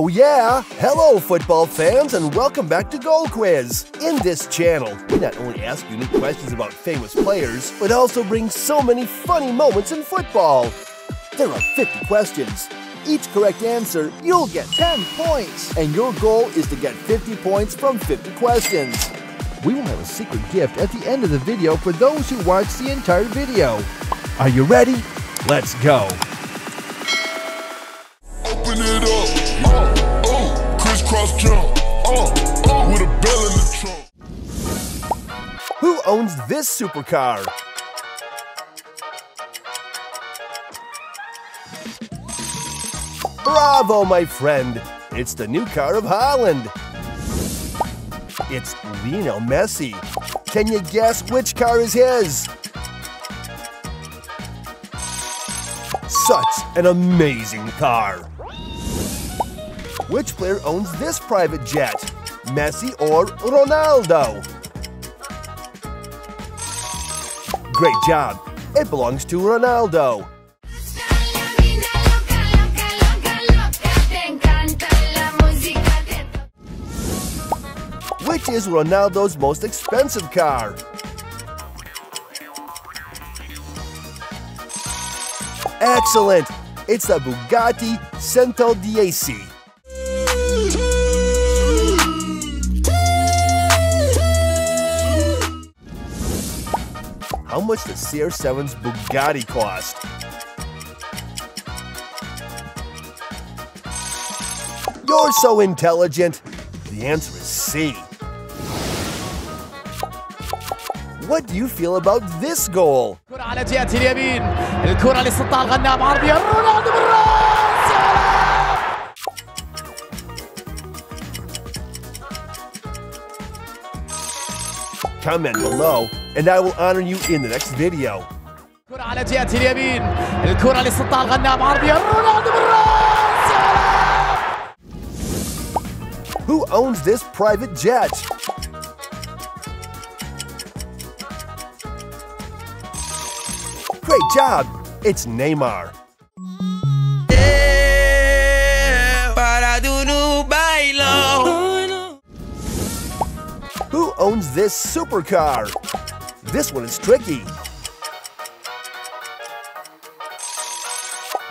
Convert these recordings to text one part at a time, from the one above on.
Oh yeah! Hello football fans and welcome back to Goal Quiz! In this channel, we not only ask unique questions about famous players, but also bring so many funny moments in football. There are 50 questions. Each correct answer, you'll get 10 points. And your goal is to get 50 points from 50 questions. We will have a secret gift at the end of the video for those who watch the entire video. Are you ready? Let's go! Crisscross jump, oh, oh, with a bell in the trunk. Who owns this supercar? Bravo, my friend! It's the new car of Haaland. It's Lionel Messi. Can you guess which car is his? Such an amazing car. Which player owns this private jet? Messi or Ronaldo? Great job. It belongs to Ronaldo. Which is Ronaldo's most expensive car? Excellent! It's the Bugatti Cento much does CR7's Bugatti cost? You're so intelligent. The answer is C. What do you feel about this goal? Comment below and I will honor you in the next video. كرة على جهة اليمين الكرة لسلطان الغنام عرضية رونالدو بالراس يا ولد! Who owns this private jet? Great job! It's Neymar. Owns this supercar? This one is tricky.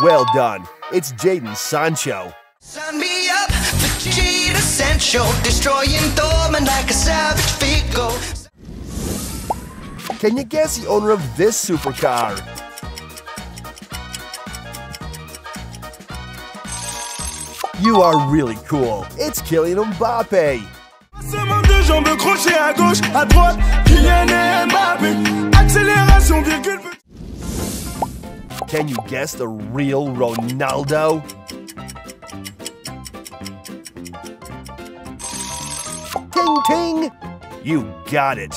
Well done. It's Jadon Sancho. Sign me up for cheat essential, destroying Dortmund like a savage Figo. Can you guess the owner of this supercar? You are really cool. It's Kylian Mbappe. À gauche, à droite, Kylian et Mbappé. Accélération, virgule. Can you guess the real Ronaldo? Ting ting! You got it.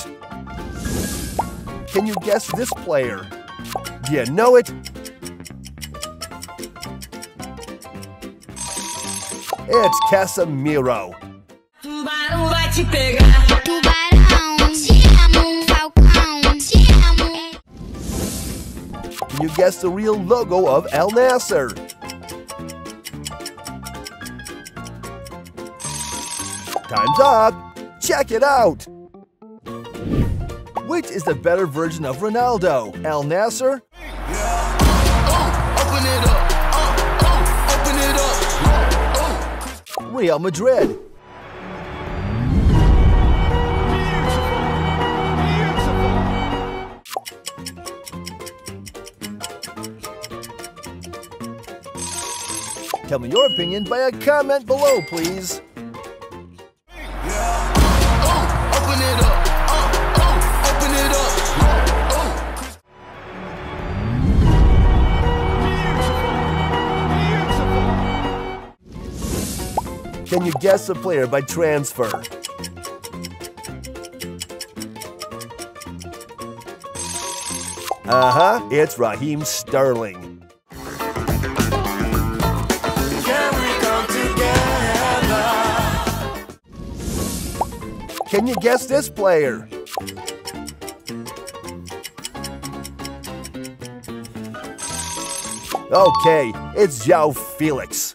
Can you guess this player? You know it? It's Casemiro. Tubarão vai te pegar. Tubarão, te amo, Falcão, te amo. Can you guess the real logo of Al Nassr? Time's up! Check it out! Which is the better version of Ronaldo? Al Nassr Open oh, oh, open it up, oh, oh. Real Madrid? Tell me your opinion by a comment below, please. Open it up, open it up, oh, oh. Can you guess a player by transfer? Uh huh, it's Raheem Sterling. Can you guess this player? Okay, it's Joao Felix.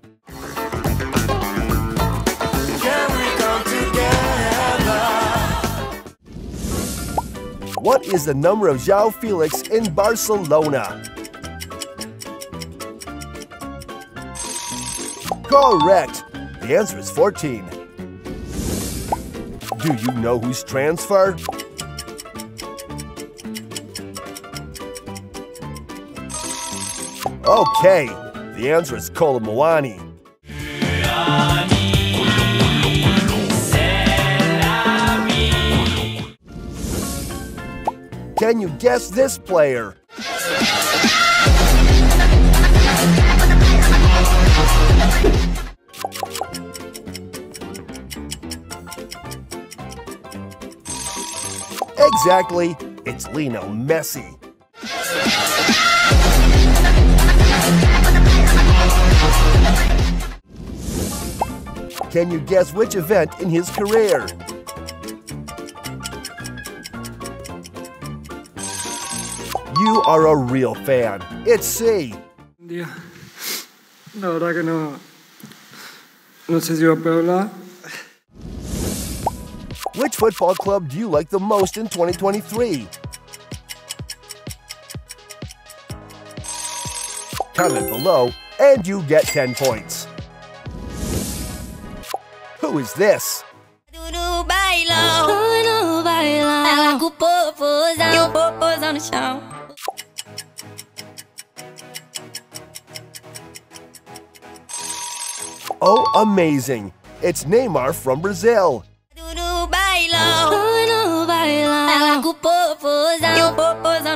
What is the number of Joao Felix in Barcelona? Correct! The answer is 14. Do you know who's transfer? Okay, the answer is Kolo Muani. Can you guess this player? Exactly, it's Lino Messi. Can you guess which event in his career? You are a real fan. It's C. La verdad que no. No sé si va a hablar. Which football club do you like the most in 2023? Comment below and you get 10 points. Who is this? Oh, amazing. It's Neymar from Brazil.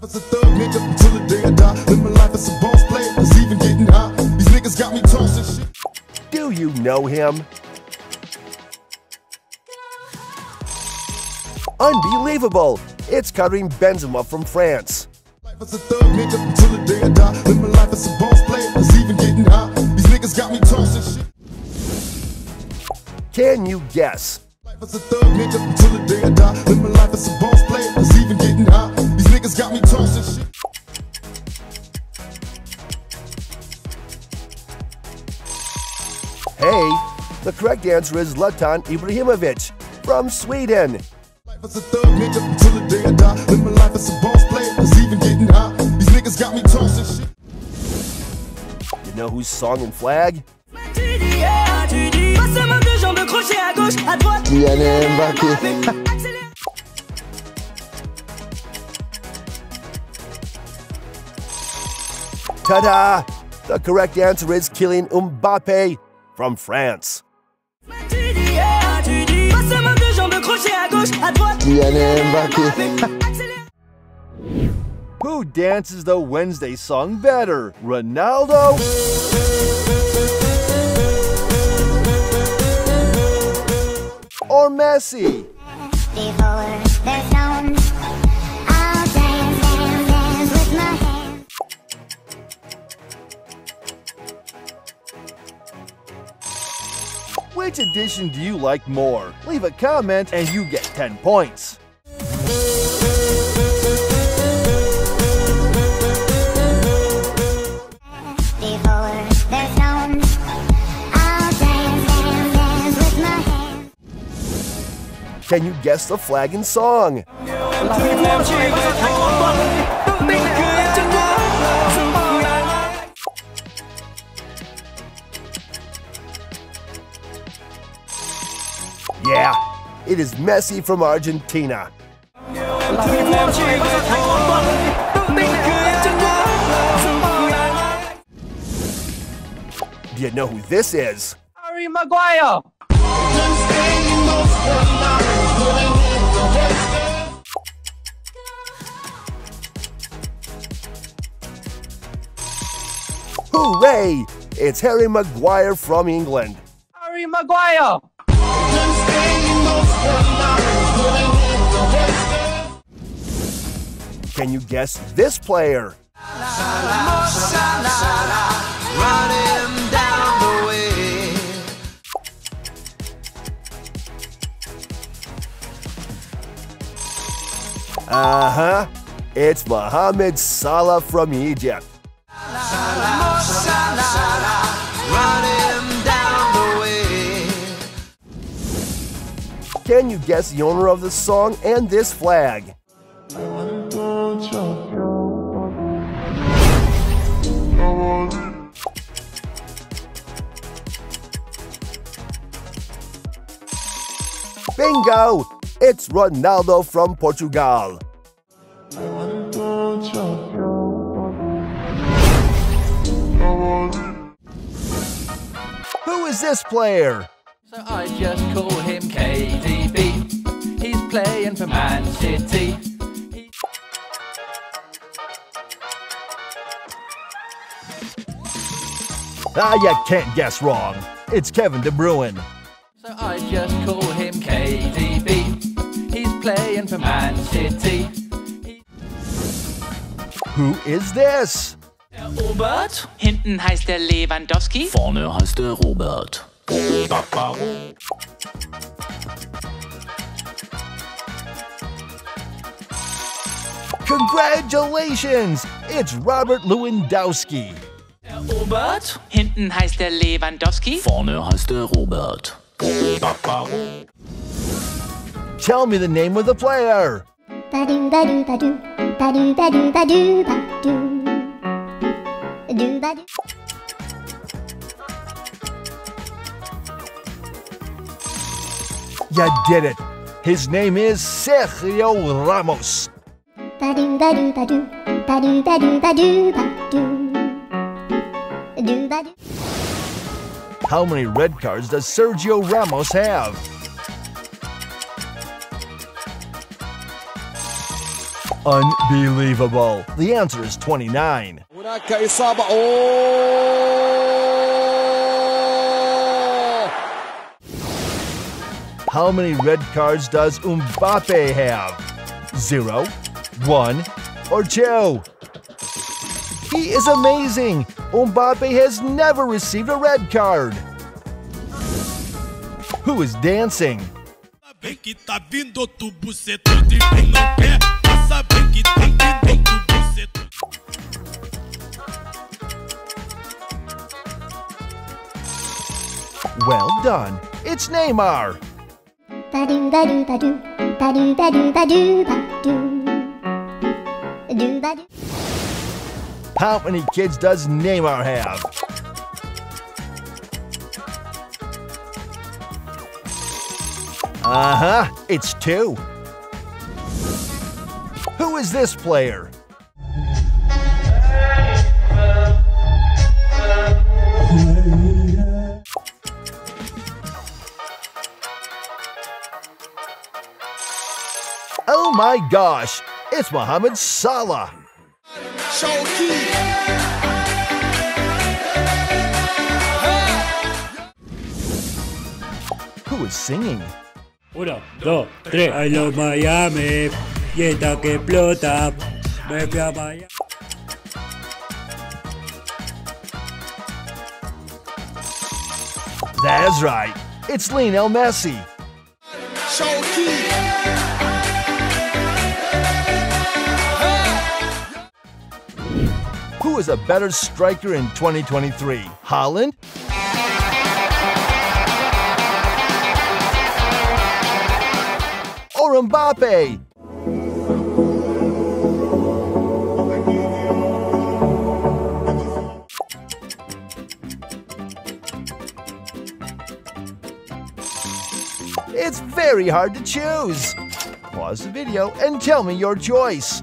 Life as a thug nigga until the day I die. Live my life as a boss player, it's even getting high. These niggas got me tossing shit. Do you know him? Unbelievable! It's Karim Benzema from France. Life as a thug nigga until the day I die. Live my life as a boss player, it's even getting. These niggas got me tossing shit. Can you guess? Life as a thug nigga until the day I die. Live my life as a boss player, niggas got me tossing shit. Hey, the correct answer is Zlatan Ibrahimovic from Sweden. Life as a thug nigga until the day I die. Live my life as a boss player, it's even getting high. These niggas got me tossing shit. You know whose song and flag? Tu dis, Ta-da! The correct answer is Kylian Mbappe from France. Who dances the Wednesday song better? Ronaldo? Or Messi? Which edition do you like more? Leave a comment and you get 10 points. Can you guess the flag and song? Yeah, it is Messi from Argentina. Do you know who this is? Harry Maguire. Hooray! It's Harry Maguire from England. Harry Maguire. Can you guess this player? Uh huh. It's Mohamed Salah from Egypt. Can you guess the owner of the song and this flag? Bingo! It's Ronaldo from Portugal. Who is this player? So I just call him KDB. He's playing for Man City. He- Ah, you can't guess wrong. It's Kevin De Bruyne. So I just call for Man City. Who is this? Robert. Hinten heißt der Lewandowski. Vorne heißt er Robert. Congratulations! It's Robert Lewandowski. Robert. Hinten heißt der Lewandowski. Vorne heißt er Robert. Tell me the name of the player. Ba-doo, ba-doo, ba-doo. Ba-doo, ba-doo, ba-doo, ba-doo. Do ba-doo. You did it. His name is Sergio Ramos. Ba-doo, ba-doo, ba-doo. Ba-doo, ba-doo, ba-doo, ba-doo. Do ba-doo. How many red cards does Sergio Ramos have? Unbelievable. The answer is 29. How many red cards does Mbappe have? Zero, one, or two? He is amazing! Mbappe has never received a red card. Who is dancing? Well done. It's Neymar. Ba-doo, ba-doo, ba-doo. Ba-doo, ba-doo, ba-doo, ba-doo. Do ba-doo. How many kids does Neymar have? Uh huh, it's two. Who is this player? My gosh, it's Mohamed Salah. Who is singing? Uno, dos, tres. I love Miami. Y esta que explota. Me fui a Miami. That's right, it's Lionel Messi. Who is a better striker in 2023? Haaland? Or Mbappe? It's very hard to choose. Pause the video and tell me your choice.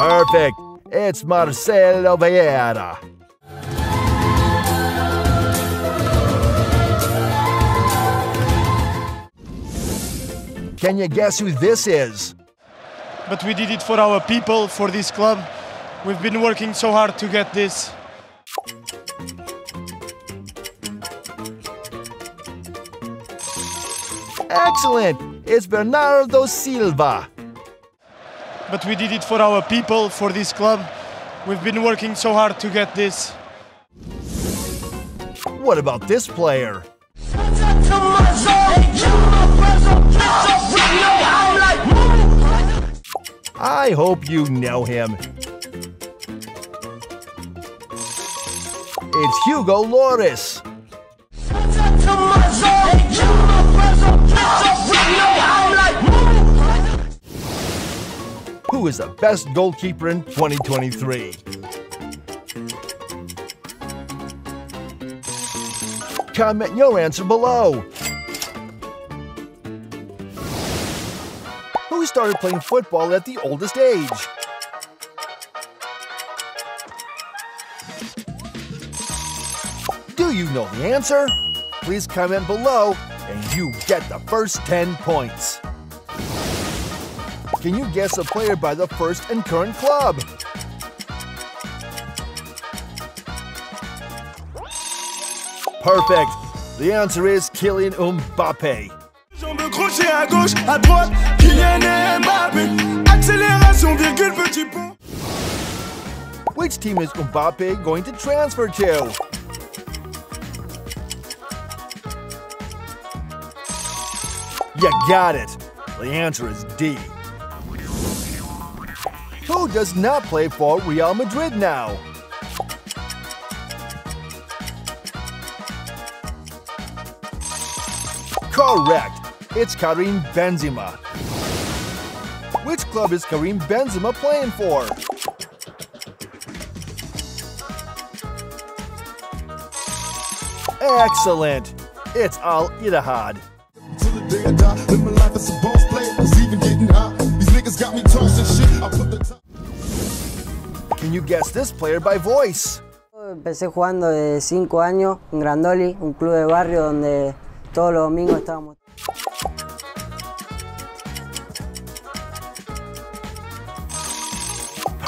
Perfect. It's Marcelo Vieira. Can you guess who this is? But we did it for our people, for this club. We've been working so hard to get this. Excellent! It's Bernardo Silva. But we did it for our people, for this club. We've been working so hard to get this. What about this player? I hope you know him. It's Hugo Lloris. Who is the best goalkeeper in 2023? Comment your answer below. Who started playing football at the oldest age? Do you know the answer? Please comment below and you get the first 10 points. Can you guess a player by the first and current club? Perfect. The answer is Kylian Mbappe. Jambes crochet à gauche, à droite, Kylian et Mbappé. Accélération, virgule, petit pont. Which team is Mbappe going to transfer to? You got it. The answer is D. Does not play for Real Madrid now? Correct. It's Karim Benzema. Which club is Karim Benzema playing for? Excellent. It's Al Ittihad. The day I die, live my life as a boss player. Even getting. These niggas got me shit. I put the. Can you guess this player by voice? Empecé jugando de 5 años en Grandoli, un club de barrio donde todos los domingos estábamos.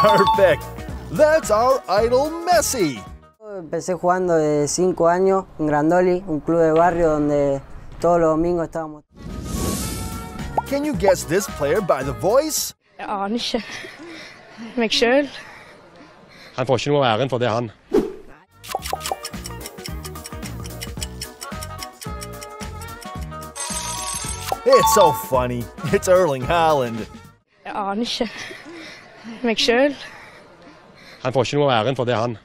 Perfect. That's our idol Messi. Empecé jugando de 5 años en Grandoli, un club de barrio donde todos los domingos estábamos. Can you guess this player by the voice? Jeg aner ikke. Meg sjøl. Han får ikke noe av æren for det, han. It's so funny. It's Erling Haaland. Jeg aner ikke. Meg sjøl. Han får ikke noe av æren for det, han.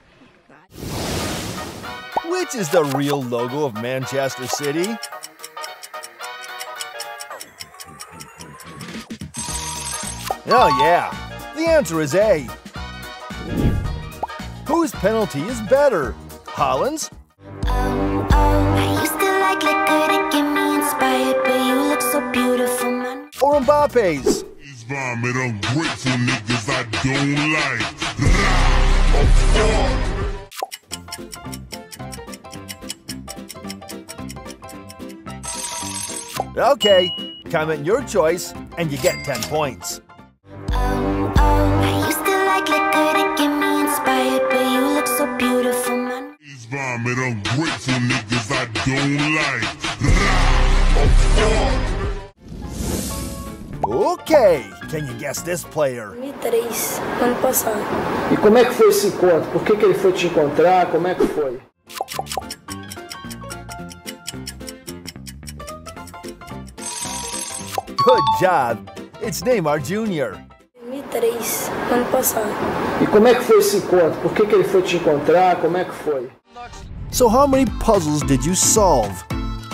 Which is the real logo of Manchester City? Oh, yeah. The answer is A. get me inspired, but you look so beautiful, man. Or Mbappe's? These vomit ungrateful niggas I don't like. Rah, I'm fucked. Okay, comment your choice and you get 10 points. Vomit ungrateful niggas I don't like. Okay, can you guess this player? 2003, ano passado. E como é que foi esse encontro? Por que, que ele foi te encontrar? Como é que foi? Good job. It's Neymar Jr. 2003, ano passado. E como é que foi esse encontro? Por que, que ele foi te encontrar? Como é que foi? So, how many puzzles did you solve?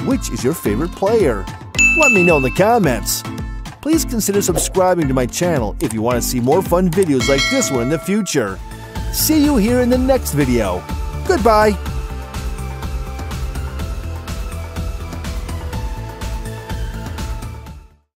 Which is your favorite player? Let me know in the comments. Please consider subscribing to my channel if you want to see more fun videos like this one in the future. See you here in the next video. Goodbye.